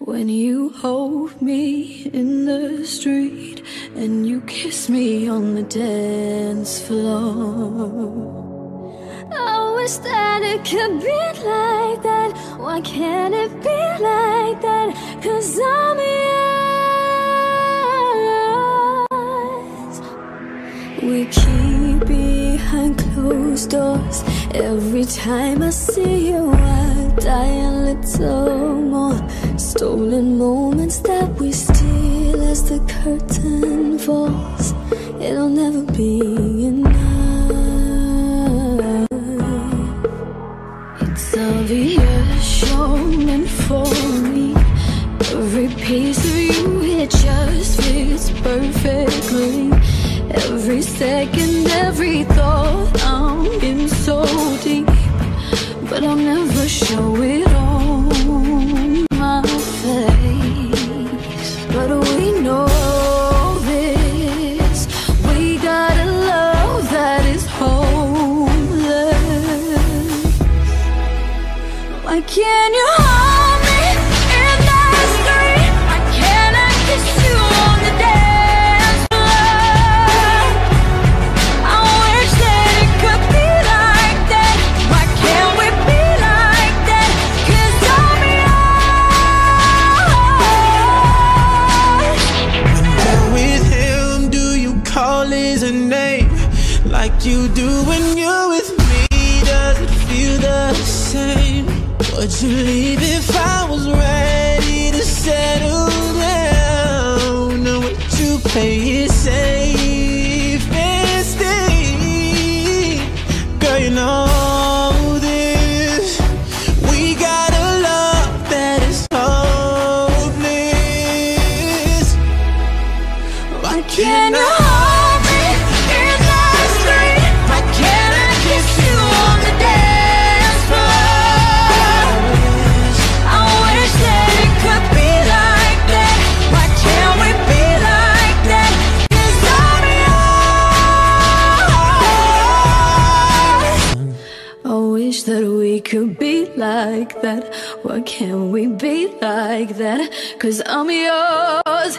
When you hold me in the street and you kiss me on the dance floor. Oh, I wish that it could be like that. Why can't it be like that? Cause I'm yours. We keep behind closed doors. Every time I see you, I die a little more. Stolen moments that we steal as the curtain falls. It'll never be enough. It's obvious you're for me. Every piece of you, it just fits perfectly. Every second, every thought, I'm in so deep. But I'll never show it on Why can't you hold me in the street? Why can't I kiss you on the dance floor? I wish that it could be like that. Why can't we be like that? Cause I'm yours. When with him, do you call his name like you do when you're with me? Does it feel the same? Would you leave if I was ready to settle down? Or would you play it safe and stay? Girl, you know wish that we could be like that. Why can't we be like that? Cause I'm yours.